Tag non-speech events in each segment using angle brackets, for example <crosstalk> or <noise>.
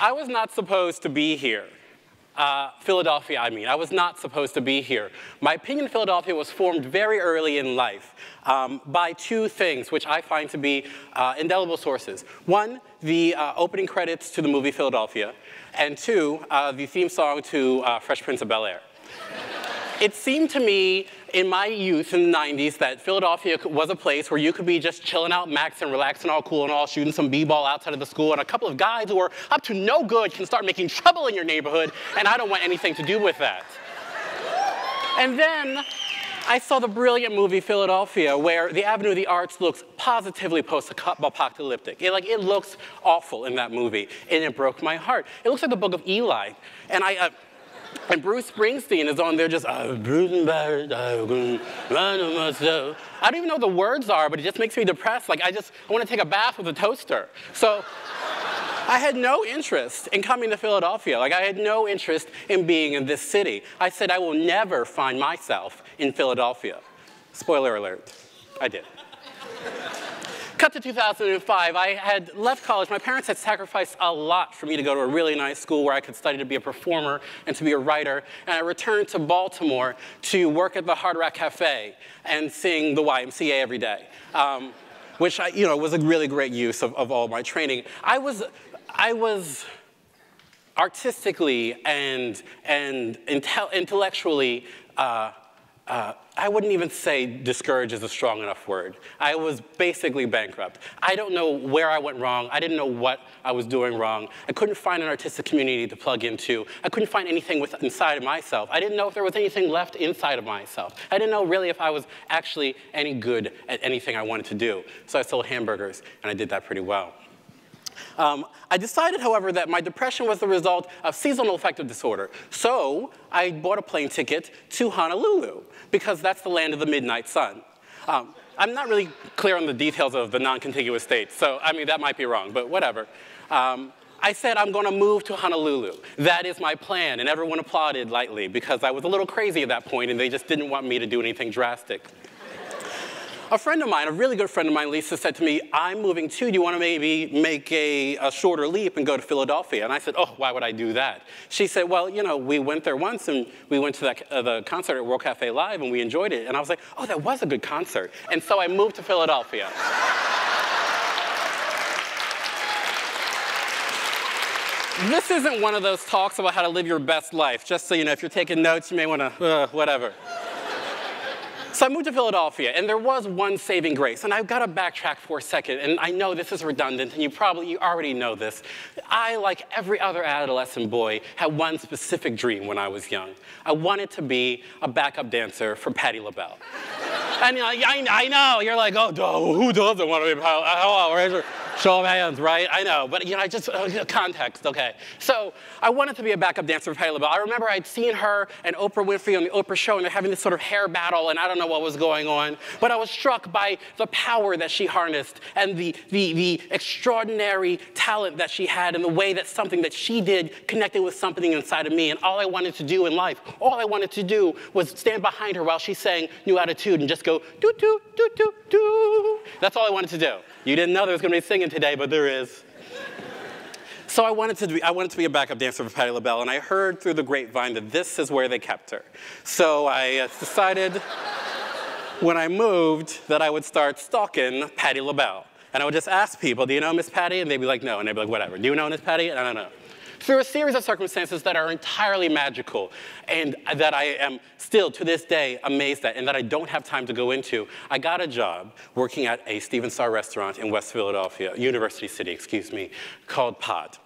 I was not supposed to be here. Uh, Philadelphia, I mean. I was not supposed to be here. My opinion of Philadelphia was formed very early in life um, by two things, which I find to be uh, indelible sources. One, the uh, opening credits to the movie Philadelphia, and two, uh, the theme song to uh, Fresh Prince of Bel Air. It seemed to me in my youth in the 90s that Philadelphia was a place where you could be just chilling out, maxing, relaxing, all cool and all, shooting some b-ball outside of the school, and a couple of guys who are up to no good can start making trouble in your neighborhood, and I don't want anything to do with that. And then I saw the brilliant movie Philadelphia, where the Avenue of the Arts looks positively post-apocalyptic. It, like, it looks awful in that movie, and it broke my heart. It looks like the Book of Eli, and I. Uh, and Bruce Springsteen is on there just, I don't even know what the words are, but it just makes me depressed. Like, I just, I want to take a bath with a toaster. So, I had no interest in coming to Philadelphia. Like, I had no interest in being in this city. I said, I will never find myself in Philadelphia. Spoiler alert, I did. Cut to 2005, I had left college. My parents had sacrificed a lot for me to go to a really nice school where I could study to be a performer and to be a writer. And I returned to Baltimore to work at the Hard Rock Cafe and sing the YMCA every day. Um, which I, you know, was a really great use of, of all my training. I was, I was artistically and, and intel intellectually uh, uh, I wouldn't even say discouraged is a strong enough word. I was basically bankrupt. I don't know where I went wrong. I didn't know what I was doing wrong. I couldn't find an artistic community to plug into. I couldn't find anything with, inside of myself. I didn't know if there was anything left inside of myself. I didn't know really if I was actually any good at anything I wanted to do. So I sold hamburgers, and I did that pretty well. Um, I decided, however, that my depression was the result of seasonal affective disorder. So I bought a plane ticket to Honolulu, because that's the land of the midnight sun. Um, I'm not really clear on the details of the non-contiguous states, so I mean, that might be wrong, but whatever. Um, I said, I'm gonna move to Honolulu. That is my plan, and everyone applauded lightly because I was a little crazy at that point and they just didn't want me to do anything drastic. A friend of mine, a really good friend of mine, Lisa, said to me, I'm moving too. Do you want to maybe make a, a, shorter leap and go to Philadelphia? And I said, oh, why would I do that? She said, well, you know, we went there once and we went to that, uh, the concert at World Cafe Live and we enjoyed it. And I was like, oh, that was a good concert. And so I moved to Philadelphia. this isn't one of those talks about how to live your best life. Just so you know, if you're taking notes, you may want to, uh, whatever. So I moved to Philadelphia, and there was one saving grace. And I've got to backtrack for a second, and I know this is redundant, and you probably you already know this. I, like every other adolescent boy, had one specific dream when I was young. I wanted to be a backup dancer for Patti LaBelle. <laughs> and you know, I, I, know, you're like, oh, who doesn't want to be a Patti? Oh, Show of hands, right? I know, but you know, I just, uh, context, okay. So I wanted to be a backup dancer for Patti LaBelle. I remember I'd seen her and Oprah Winfrey on the Oprah show, and they're having this sort of hair battle, and I don't know what was going on, but I was struck by the power that she harnessed and the, the, the extraordinary talent that she had and the way that something that she did connected with something inside of me. And all I wanted to do in life, all I wanted to do was stand behind her while she sang New Attitude and just go, doo, doo, doo, doo, doo. That's all I wanted to do. You didn't know there was going to be singing today, but there is. So I wanted, to be, I wanted to be a backup dancer for Patti LaBelle, and I heard through the grapevine that this is where they kept her. So I uh, decided when I moved that I would start stalking Patti LaBelle. And I would just ask people, do you know Miss Patti? And they'd be like, no. And they'd be like, whatever. Do you know Miss Patti? And I don't know through a series of circumstances that are entirely magical and that I am still to this day amazed at and that I don't have time to go into, I got a job working at a Stephen Starr restaurant in West Philadelphia, University City, excuse me, called Pod.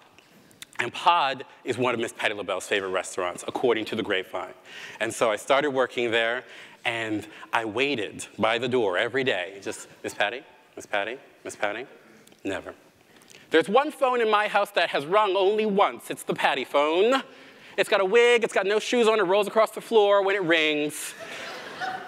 And Pod is one of Miss Patti LaBelle's favorite restaurants, according to the grapevine. And so I started working there, and I waited by the door every day, just, Miss Patti, Miss Patti, Miss Patti, never. There's one phone in my house that has rung only once. It's the Patti phone. It's got a wig, it's got no shoes on, it rolls across the floor when it rings.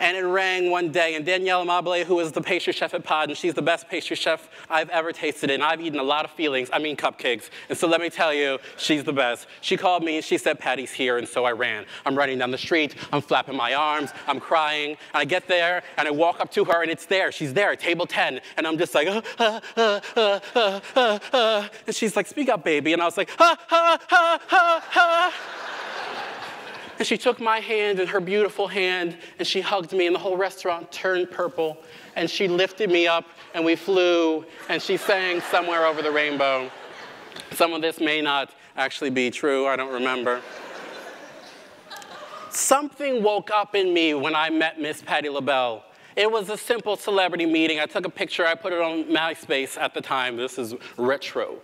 And it rang one day, and Danielle Amabile, who is the pastry chef at Pod, and she's the best pastry chef I've ever tasted, and I've eaten a lot of feelings, I mean cupcakes. And so let me tell you, she's the best. She called me and she said, Patti's here, and so I ran. I'm running down the street, I'm flapping my arms, I'm crying, and I get there, and I walk up to her, and it's there. She's there, table 10, and I'm just like, uh, uh, uh, uh, uh, uh, uh. and she's like, speak up, baby, and I was like, ha, ha, ha, ha, ha. And she took my hand in her beautiful hand and she hugged me, and the whole restaurant turned purple. And she lifted me up and we flew and she sang Somewhere Over the Rainbow. Some of this may not actually be true, I don't remember. Something woke up in me when I met Miss Patti LaBelle. It was a simple celebrity meeting. I took a picture, I put it on MySpace at the time. This is retro.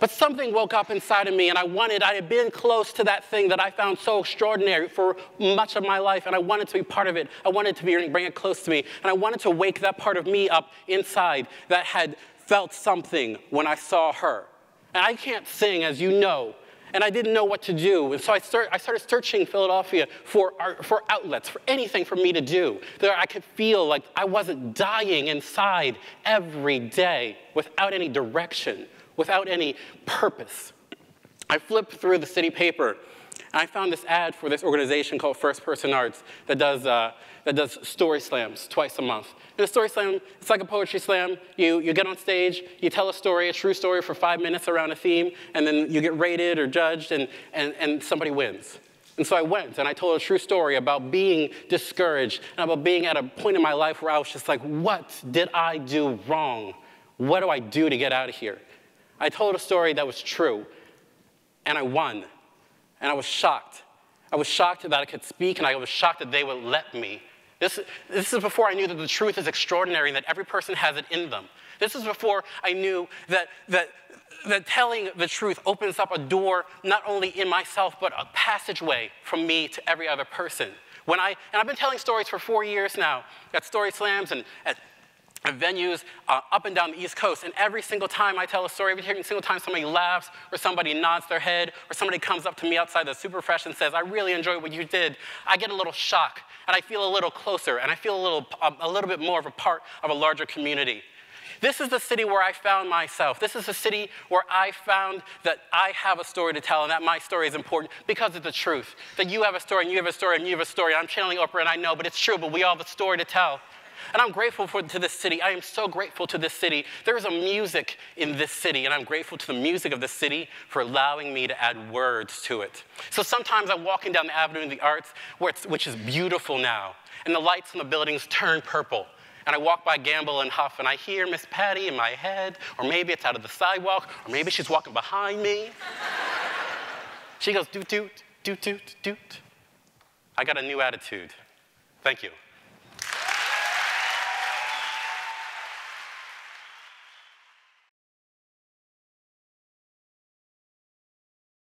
But something woke up inside of me, and I wanted, I had been close to that thing that I found so extraordinary for much of my life, and I wanted to be part of it. I wanted to be, bring it close to me, and I wanted to wake that part of me up inside that had felt something when I saw her. And I can't sing, as you know, and I didn't know what to do. And so I, start, I started searching Philadelphia for, for outlets, for anything for me to do, that I could feel like I wasn't dying inside every day without any direction without any purpose. I flipped through the city paper and I found this ad for this organization called First Person Arts that does, uh, that does story slams twice a month. And a story slam, it's like a poetry slam. You, you get on stage, you tell a story, a true story for five minutes around a theme, and then you get rated or judged, and, and, and somebody wins. And so I went and I told a true story about being discouraged and about being at a point in my life where I was just like, what did I do wrong? What do I do to get out of here? I told a story that was true, and I won. And I was shocked. I was shocked that I could speak, and I was shocked that they would let me. This, this is before I knew that the truth is extraordinary and that every person has it in them. This is before I knew that, that, that telling the truth opens up a door not only in myself, but a passageway from me to every other person. When I, and I've been telling stories for four years now at Story Slams and at venues uh, up and down the East Coast. And every single time I tell a story, every single time somebody laughs or somebody nods their head or somebody comes up to me outside the Superfresh and says, I really enjoyed what you did, I get a little shock and I feel a little closer and I feel a little, a little bit more of a part of a larger community. This is the city where I found myself. This is the city where I found that I have a story to tell and that my story is important because of the truth. That you have a story and you have a story and you have a story. I'm channeling Oprah and I know, but it's true, but we all have a story to tell. And I'm grateful for, to this city. I am so grateful to this city. There is a music in this city, and I'm grateful to the music of the city for allowing me to add words to it. So sometimes I'm walking down the Avenue of the Arts, which is beautiful now, and the lights on the buildings turn purple. And I walk by Gamble and Huff, and I hear Miss Patti in my head, or maybe it's out of the sidewalk, or maybe she's walking behind me. she goes, doot, doot, doot, doot, doot. I got a new attitude. Thank you.